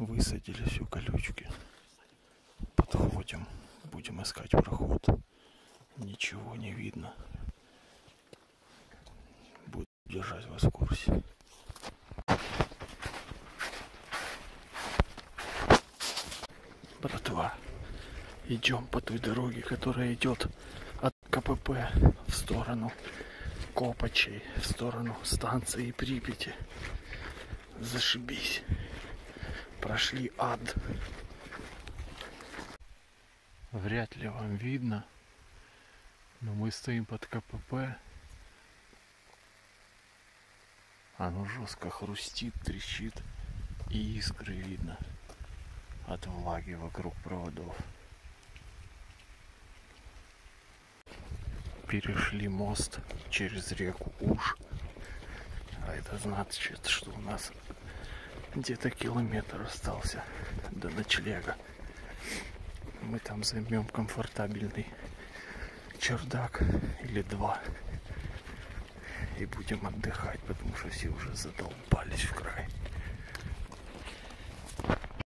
Высадили все колючки. Подходим. Будем искать проход. Ничего не видно. Буду держать вас в курсе. Братва, идем по той дороге, которая идет от КПП в сторону Копачей, в сторону станции Припяти. Зашибись. Прошли ад. Вряд ли вам видно, но мы стоим под КПП. Оно жестко хрустит, трещит и искры видно от влаги вокруг проводов. Перешли мост через реку Уж. А это значит, что у нас где-то километр остался до ночлега. Мы там займем комфортабельный чердак или два. И будем отдыхать, потому что все уже край.